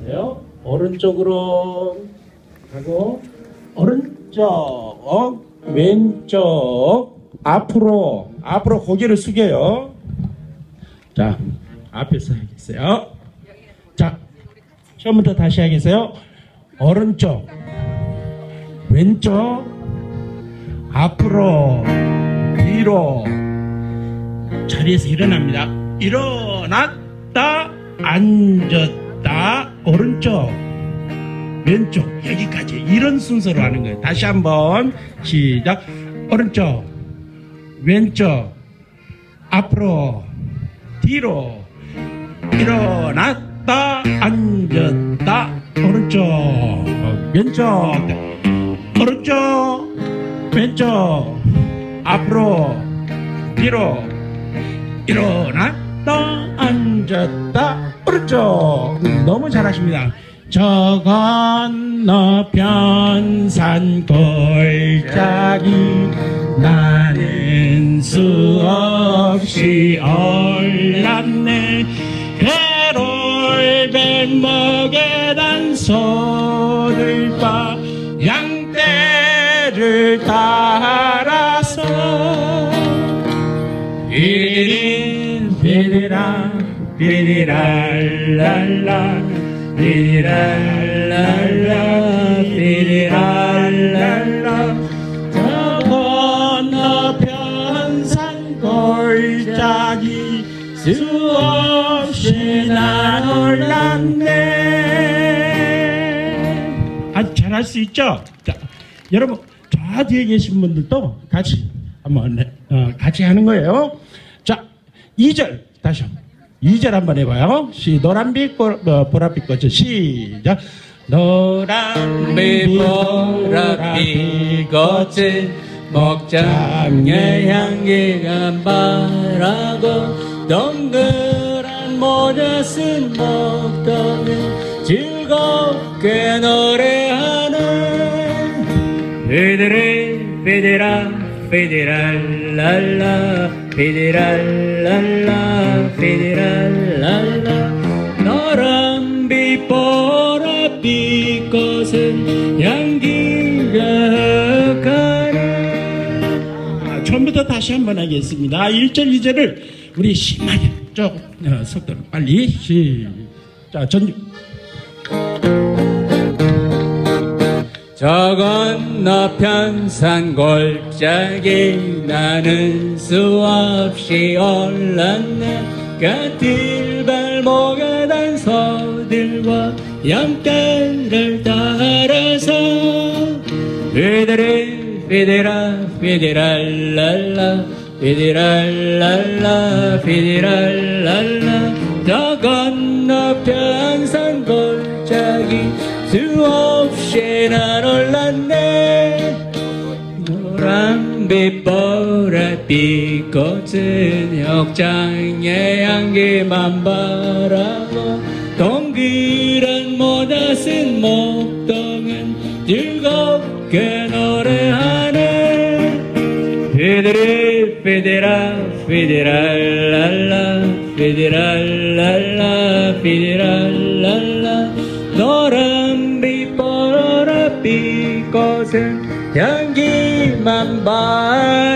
가세요. 오른쪽으로 하고 오른쪽 어, 왼쪽 앞으로 앞으로 고개를 숙여요. 자 앞에서 하겠어요. 자 처음부터 다시 하겠어요. 오른쪽 왼쪽 앞으로 뒤로 자리에서 일어납니다. 일어났다 앉았다 오른쪽 왼쪽 여기까지. 이런 순서로 하는 거예요. 다시 한번 시작. 오른쪽 왼쪽 앞으로 뒤로. 일어났다 앉았다. 오른쪽 왼쪽. 오른쪽 왼쪽. 앞으로 뒤로. 일어났다 앉았다 오른쪽 너무 잘하십니다. 저 건너편 산 골짜기. 나는 수없이 올랐네. 해롤 벨목에 단 소를 봐 양떼를 따라서. 비리린 비리라 비리랄랄라 비리랄랄라 비리랄랄라 저 건너편 산 골짜기 수없이 난 올랐네 아 잘할 수 있죠? 자, 여러분 저 뒤에 계신 분들도 같이 한번 어, 같이 하는 거예요. 자, 2절 다시 한번. 2절 한번 해봐요. 시 노란빛 보- 어, 보랏빛 꽃은 시작. 노란빛 보랏빛 꽃은 목장의 향기가 바라고 동그란 모자 쓴 목동은 즐겁게 노래하는 피디리 피디라 피디랄랄라 피디랄랄라 피디랄랄라 노란빛 보랏빛 꽃은 향기가 가네 아, 처음부터 다시 한번 하겠습니다. 1절, 2절을 우리 심하게 조금 어, 속도를 빨리 시작. 전 저 건 너편 산 골짜기 나는 수없이 올랐네. 곁길 발목에 단 소들과 양떼를 따라서 피디리 피디라 피디랄랄라 피디랄랄라 피디랄랄라. 저 건너편 산 골짜기 수 없이 난 올랐네. 노란 빛 보랏빛 꽃은 혁장의 향기만 바라고 동그란 쓴 목동은 즐겁게 노래하네. 피디리 피디라 피디랄랄라 피디랄랄라 피디랄랄라. 노란빛 꽃은 향기만 바라